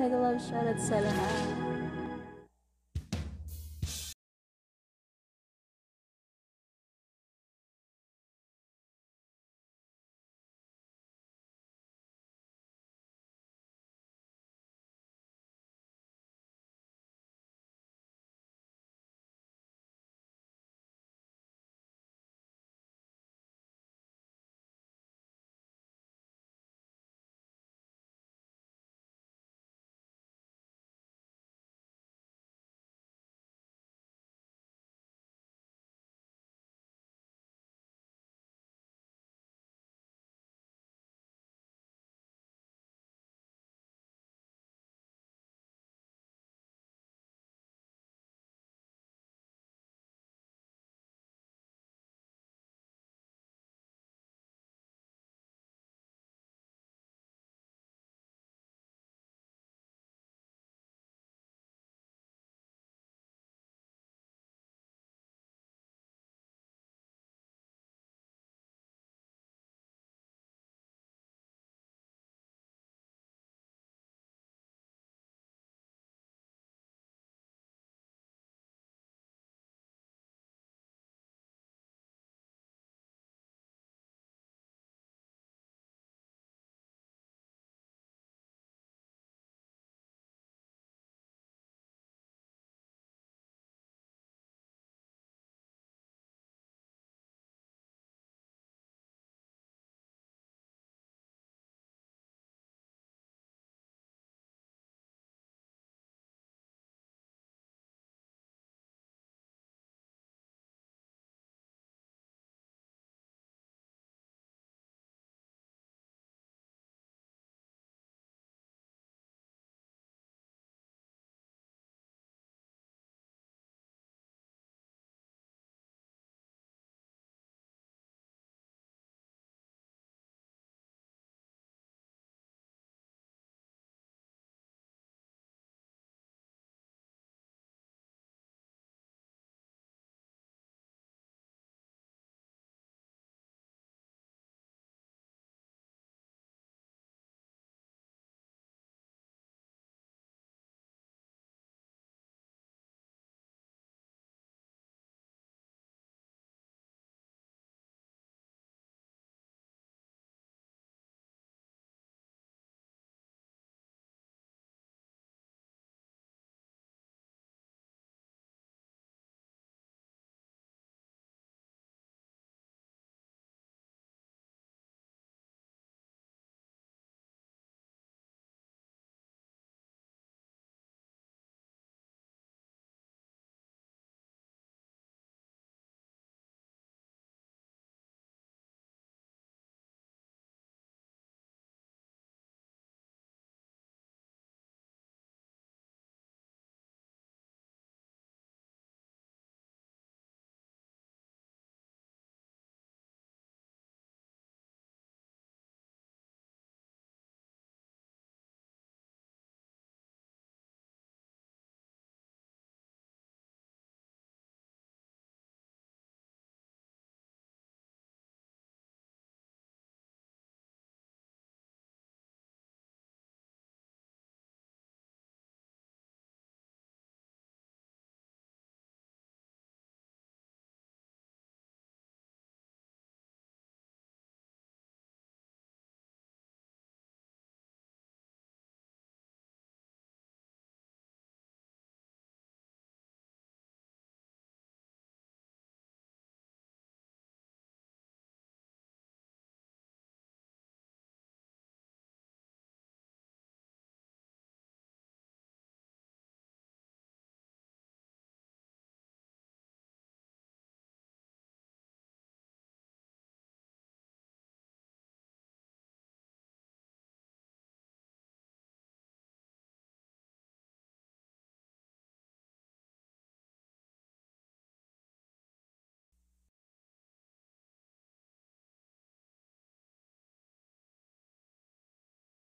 mega love shoutout sa lahat.